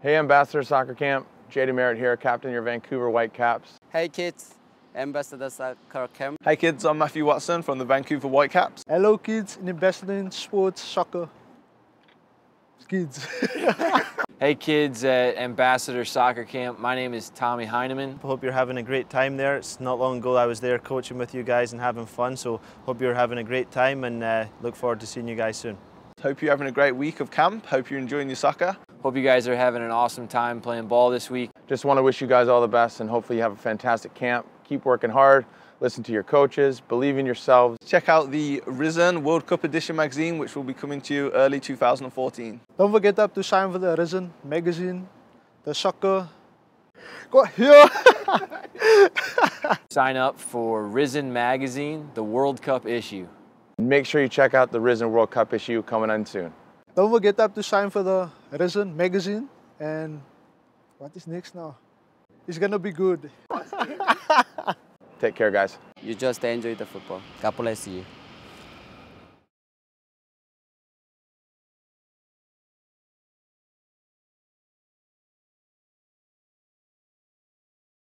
Hey, Ambassador Soccer Camp. Jay DeMerit here, captain of your Vancouver Whitecaps. Hey kids, Ambassador Soccer Camp. Hey kids, I'm Matthew Watson from the Vancouver Whitecaps. Hello kids in Ambassador in Sports Soccer. Kids. hey kids at Ambassador Soccer Camp, my name is Tommy Heinemann. Hope you're having a great time there. It's not long ago I was there coaching with you guys and having fun, so hope you're having a great time and uh, look forward to seeing you guys soon. Hope you're having a great week of camp. Hope you're enjoying your soccer. Hope you guys are having an awesome time playing ball this week. Just want to wish you guys all the best and hopefully you have a fantastic camp. Keep working hard, listen to your coaches, believe in yourselves. Check out the Risen World Cup Edition magazine, which will be coming to you early 2014. Don't forget to sign for the Risen magazine, the soccer. Go here. Sign up for Risen Magazine, the World Cup issue. Make sure you check out the Risen World Cup issue coming on soon. Don't forget to sign for the Risen magazine. And what is next now? It's gonna be good. Take care, guys. You just enjoy the football. God bless you.